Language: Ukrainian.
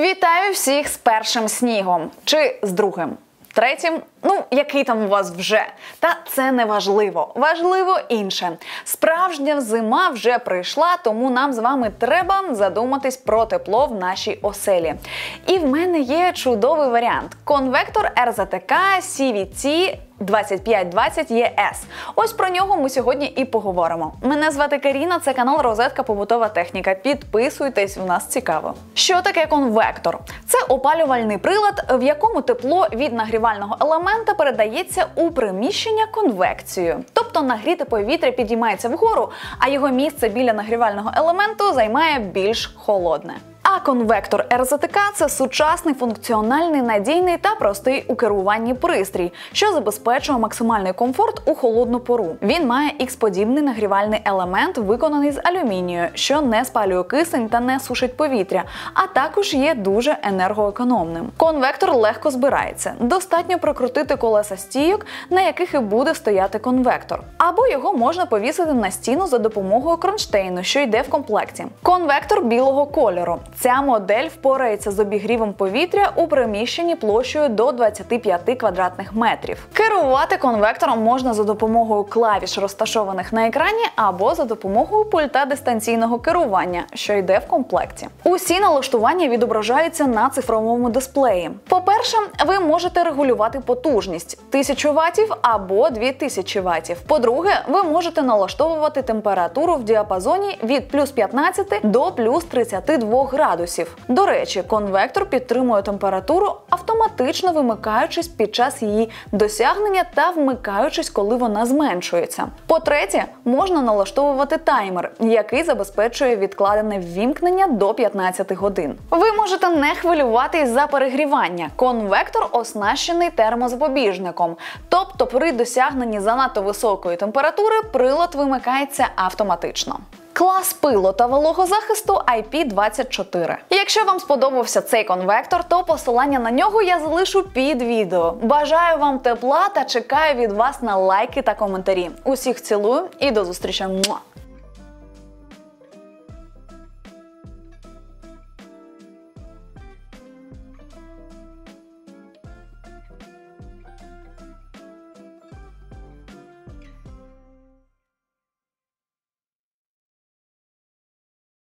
Вітаю всіх з першим снігом чи з другим. Третім, ну який там у вас вже, та це не важливо. Важливо інше. Справжня зима вже прийшла, тому нам з вами треба задуматись про тепло в нашій оселі. І в мене є чудовий варіант: конвектор РЗТК CVT 2520 ЄС. Ось про нього ми сьогодні і поговоримо. Мене звати Каріна, це канал Розетка Побутова Техніка. Підписуйтесь, у нас цікаво. Що таке конвектор? Це опалювальний прилад, в якому тепло від нагрівального елемента передається у приміщення конвекцією. Тобто нагріте повітря підіймається вгору, а його місце біля нагрівального елементу займає більш холодне. А конвектор РЗТК це сучасний функціональний, надійний та простий у керуванні пристрій, що забезпечує максимальний комфорт у холодну пору. Він має ікс-подібний нагрівальний елемент, виконаний з алюмінію, що не спалює кисень та не сушить повітря, а також є дуже енергоекономним. Конвектор легко збирається. Достатньо прокрутити колеса стійок, на яких і буде стояти конвектор, або його можна повісити на стіну за допомогою кронштейну, що йде в комплекті. Конвектор білого кольору. Ця модель впорається з обігрівом повітря у приміщенні площею до 25 квадратних метрів. Керувати конвектором можна за допомогою клавіш, розташованих на екрані, або за допомогою пульта дистанційного керування, що йде в комплекті. Усі налаштування відображаються на цифровому дисплеї. По-перше, ви можете регулювати потужність 1000 Вт або 2000 Вт. По-друге, ви можете налаштовувати температуру в діапазоні від плюс 15 до плюс 32 градусів градусів. До речі, конвектор підтримує температуру, автоматично вимикаючись під час її досягнення та вмикаючись, коли вона зменшується. По-третє, можна налаштовувати таймер, який забезпечує відкладене ввімкнення до 15 годин. Ви можете не хвилюватись за перегрівання. Конвектор оснащений термозапобіжником, тобто при досягненні занадто високої температури прилад вимикається автоматично. Клас пилу та вологозахисту IP24. Якщо вам сподобався цей конвектор, то посилання на нього я залишу під відео. Бажаю вам тепла та чекаю від вас на лайки та коментарі. Усіх цілую і до зустрічі!